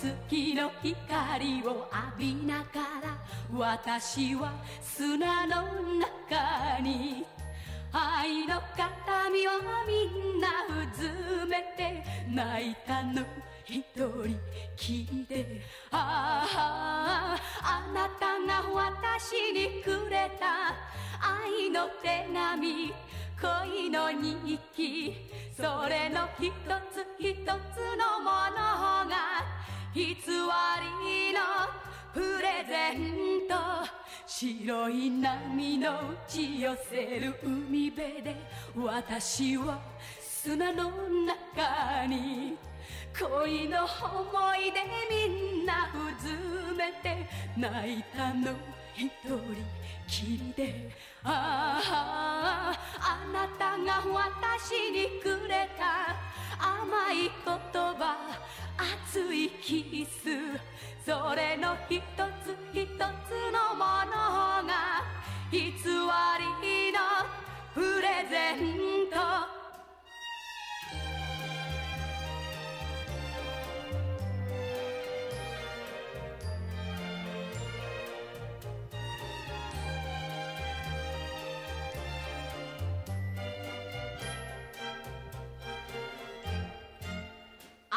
月の光を浴びながら私は砂の中に愛の形見をみんなうずめて泣いたの。一人きりであああなたが私にくれた愛の手紙恋の日記。それの一つ一つの白い波の打ち寄せる海辺で私は砂の中に恋の思い出みんなうずめて泣いたの一人きりであああなたが私にくれた甘い言葉熱いキ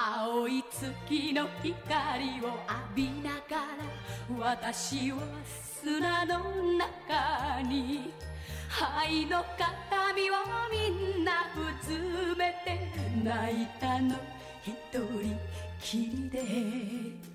青い月の光を浴びながら私は砂の中に灰の形見をみんなうつめて泣いたの一人きりで。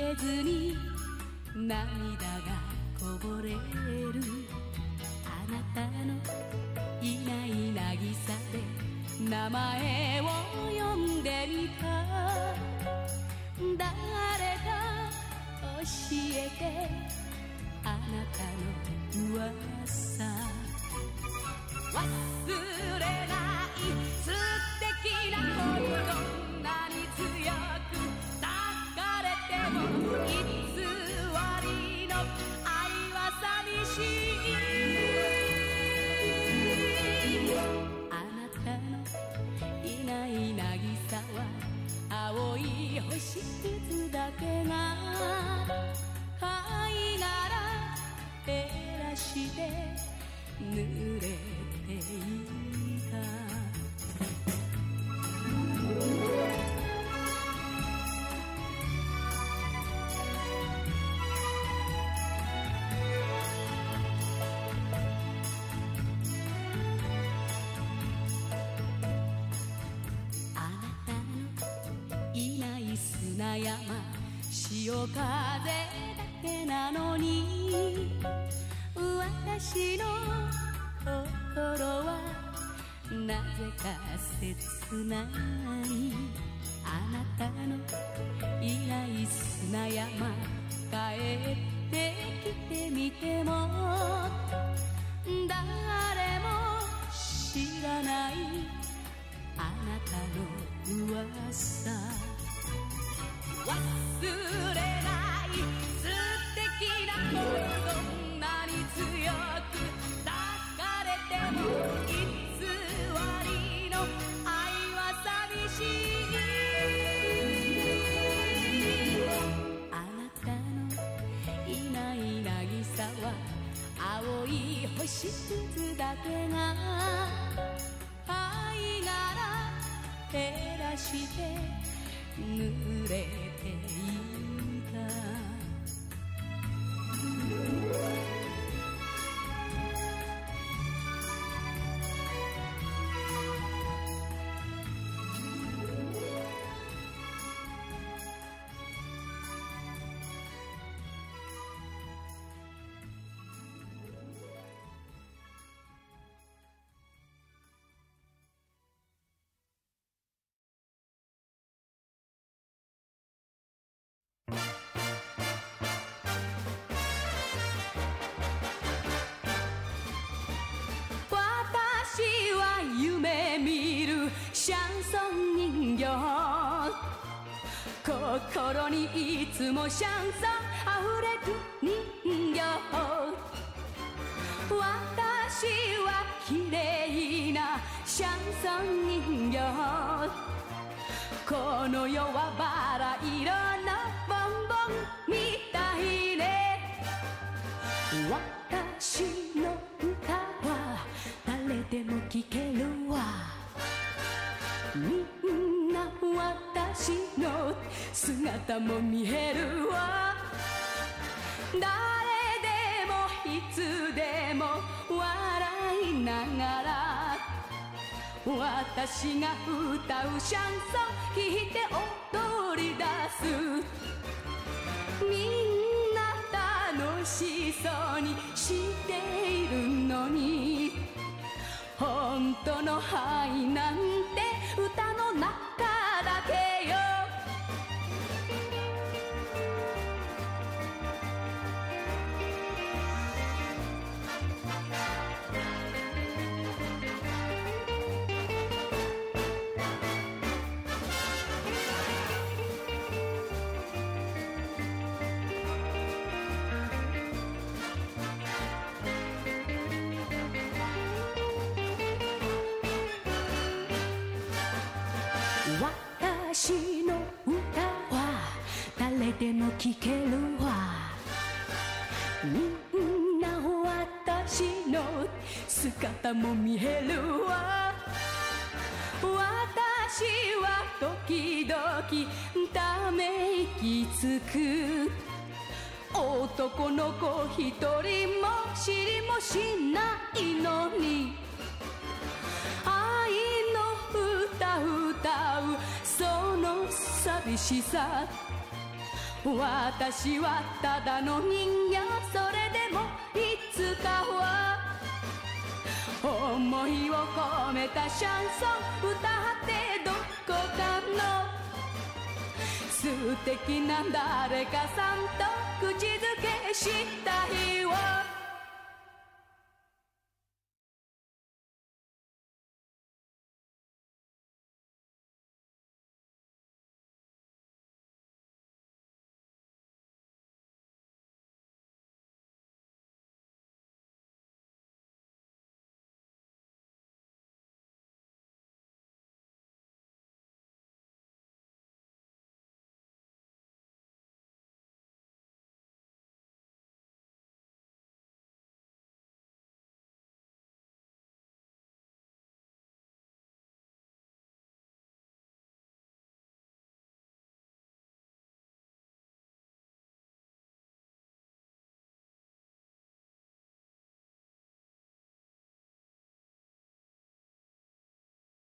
えきれずに涙がこぼれるあなたのいない渚で名前を呼んでみた。誰か教えてあなた。の噂忘れ山潮風だけなのに私の心はなぜか切ない。あなたのいない砂山帰ってきてみても誰も知らない。あなたの噂青い星屑だけが貝殻照らして濡れていた心にいつもシャンソンあふれる人形私は綺麗なシャンソン人形この世はバラ色のボンボンみたいね私の歌は誰でも聴けるわ姿も見えるわ。誰でもいつでも笑いながら私が歌うシャンソン聴いて踊り出す。みんな楽しそうにしているのに本当の愛なんて歌の中誰でも聴けるわ。みんな私の姿も見えるわ。私は時々ため息つく。男の子一人も知りもしないのに。愛の歌歌うその寂しさ。私はただの人間。それでもいつかは思いを込めたシャンソン。歌ってどこかの素敵な誰かさんと口づけしたい